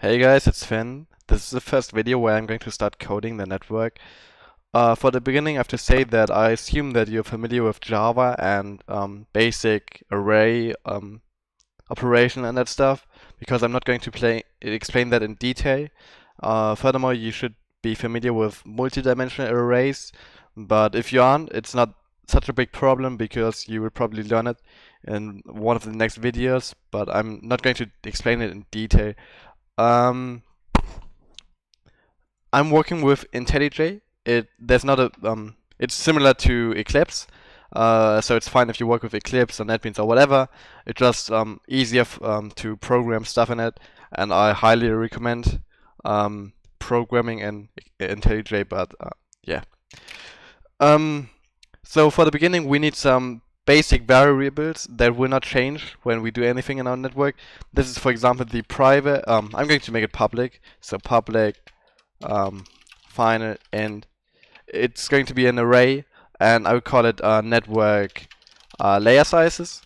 Hey guys, it's Finn. This is the first video where I'm going to start coding the network. Uh, for the beginning, I have to say that I assume that you're familiar with Java and um, basic array um, operation and that stuff, because I'm not going to play, explain that in detail. Uh, furthermore, you should be familiar with multidimensional arrays, but if you aren't, it's not such a big problem because you will probably learn it in one of the next videos, but I'm not going to explain it in detail. Um, I'm working with IntelliJ. It there's not a um, it's similar to Eclipse, uh, so it's fine if you work with Eclipse or NetBeans or whatever. It's just um, easier um, to program stuff in it, and I highly recommend um, programming in IntelliJ. But uh, yeah. Um, so for the beginning, we need some basic variables that will not change when we do anything in our network. This is, for example, the private. Um, I'm going to make it public. So public um, final and it's going to be an array, and I would call it uh, network uh, layer sizes.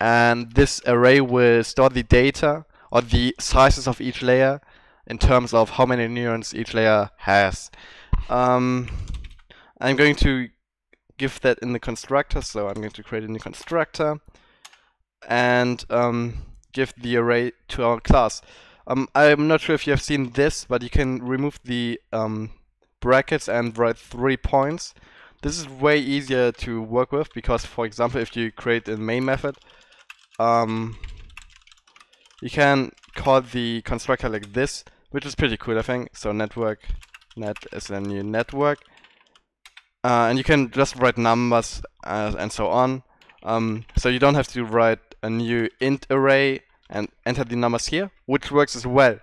And this array will store the data or the sizes of each layer in terms of how many neurons each layer has. Um, I'm going to give that in the constructor. So I'm going to create a new constructor and um, give the array to our class. Um, I'm not sure if you have seen this, but you can remove the um, brackets and write three points. This is way easier to work with because, for example, if you create a main method, um, you can call the constructor like this, which is pretty cool, I think. So network net is a new network. Uh, and you can just write numbers uh, and so on. Um, so you don't have to write a new int array and enter the numbers here, which works as well.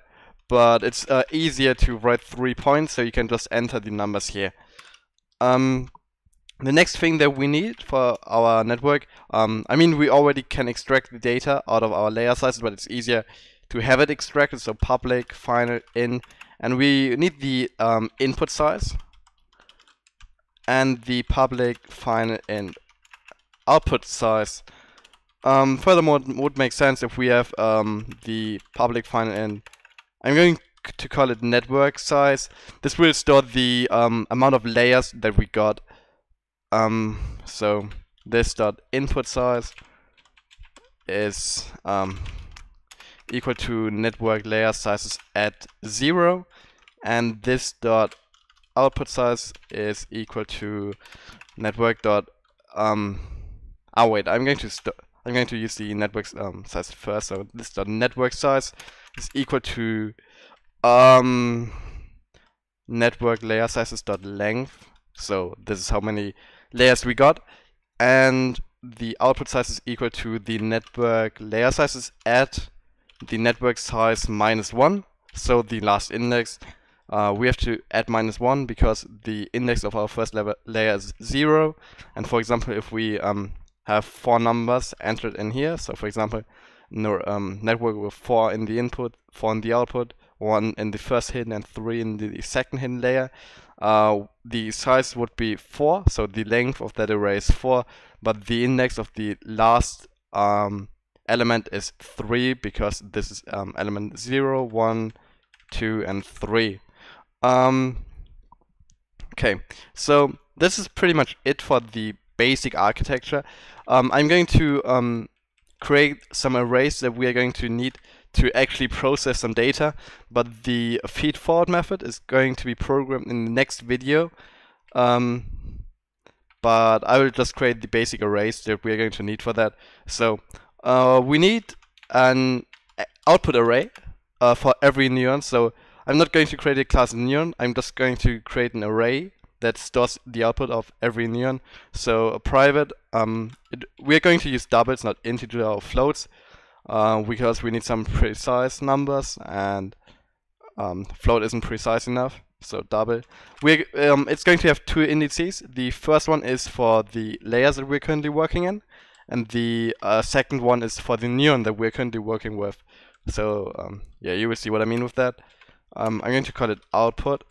But it's uh, easier to write three points, so you can just enter the numbers here. Um, the next thing that we need for our network, um, I mean, we already can extract the data out of our layer sizes, but it's easier to have it extracted. So public, final, in, and we need the um, input size and the public final and output size. Um, furthermore, it would make sense if we have um, the public final and I'm going to call it network size. This will store the um, amount of layers that we got. Um, so this dot input size is um, equal to network layer sizes at zero, and this dot output size is equal to network dot um oh wait I'm going to I'm going to use the network um, size first. So this dot network size is equal to um network layer sizes dot length. So this is how many layers we got. And the output size is equal to the network layer sizes at the network size minus one. So the last index uh, we have to add minus 1 because the index of our first layer is 0. And for example, if we um, have four numbers entered in here, so for example, no, um, network with 4 in the input, 4 in the output, 1 in the first hidden and 3 in the second hidden layer, uh, the size would be 4, so the length of that array is 4, but the index of the last um, element is 3 because this is um, element 0, 1, 2, and 3. Um, okay, so this is pretty much it for the basic architecture. Um, I'm going to um, create some arrays that we are going to need to actually process some data, but the feed forward method is going to be programmed in the next video. Um, but I will just create the basic arrays that we are going to need for that. So uh, we need an output array uh, for every neuron. So I'm not going to create a class neuron. I'm just going to create an array that stores the output of every neuron. So a private, um, it, we're going to use doubles, not integer or floats, uh, because we need some precise numbers, and um, float isn't precise enough. So double. We um, it's going to have two indices. The first one is for the layers that we're currently working in, and the uh, second one is for the neuron that we're currently working with. So um, yeah, you will see what I mean with that. Um, I'm going to call it output.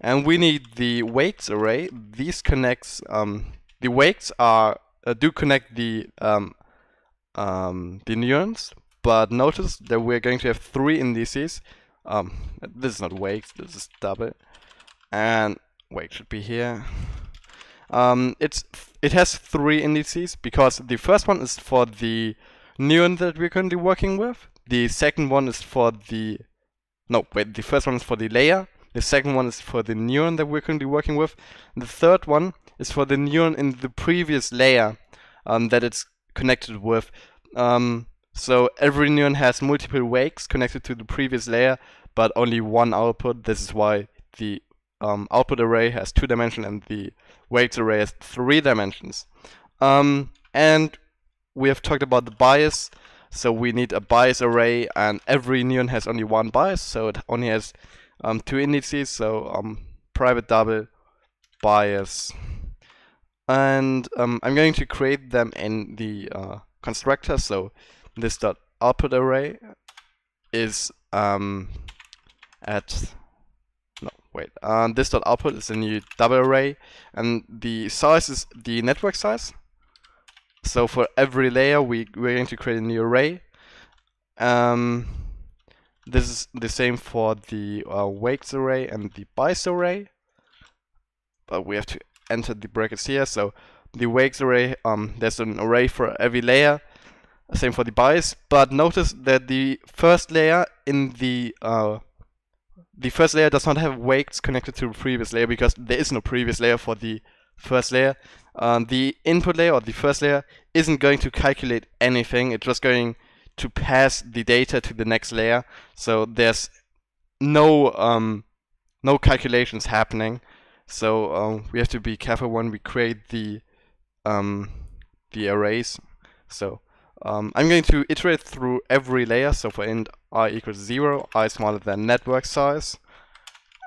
And we need the weights array. These connects, um, the weights are uh, do connect the um, um, the neurons, but notice that we're going to have three indices. um, this is not weight, this is double, and weight should be here. Um, it's it has three indices because the first one is for the neuron that we're currently working with. The second one is for the no wait, the first one is for the layer. The second one is for the neuron that we're currently working with. And the third one is for the neuron in the previous layer um, that it's connected with. Um, so every neuron has multiple weights connected to the previous layer, but only one output. This is why the um, output array has two dimensions and the weights array has three dimensions. Um, and we have talked about the bias. So we need a bias array, and every neuron has only one bias, so it only has um, two indices. So um, private double bias, and um, I'm going to create them in the uh, constructor. So this dot output array is um, at no wait um, this dot output is a new double array and the size is the network size so for every layer we we're going to create a new array. Um, this is the same for the uh, weights array and the bias array. But we have to enter the brackets here. So the weights array um, there's an array for every layer. Same for the bias, but notice that the first layer in the uh, the first layer does not have weights connected to the previous layer because there is no previous layer for the first layer. Um, the input layer or the first layer isn't going to calculate anything. It's just going to pass the data to the next layer. So there's no um, no calculations happening. So um, we have to be careful when we create the um, the arrays. So um, I'm going to iterate through every layer. So for int i equals 0, i smaller than network size,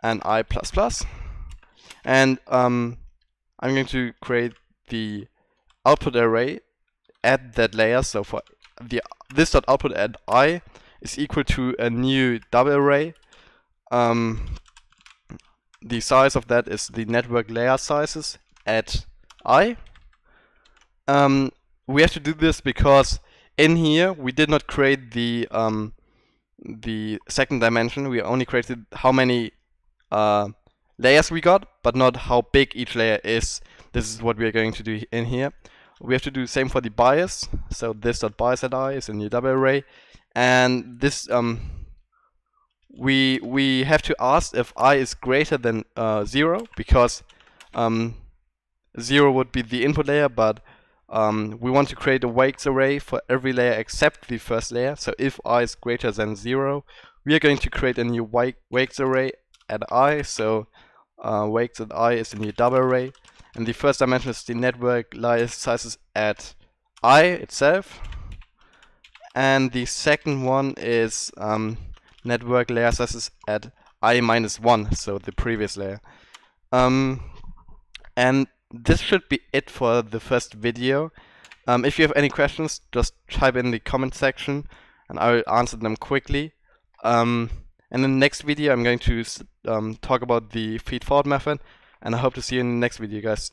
and i plus plus. And um, I'm going to create the output array at that layer. So for the this dot output at i is equal to a new double array. Um, the size of that is the network layer sizes at i. Um, we have to do this because in here we did not create the um, the second dimension. We only created how many uh, layers we got, but not how big each layer is. This is what we are going to do in here. We have to do the same for the bias. So this dot bias at i is a new double array, and this um, we we have to ask if i is greater than uh, zero because um, zero would be the input layer, but um, we want to create a weights array for every layer except the first layer. So if i is greater than 0, we are going to create a new weights array at i. So uh, weights at i is a new double array. And the first dimension is the network layer sizes at i itself. And the second one is um, network layer sizes at i minus 1, so the previous layer. Um, and this should be it for the first video. Um, if you have any questions, just type in the comment section and I will answer them quickly. Um, in the next video, I'm going to um, talk about the feed forward method, and I hope to see you in the next video, guys.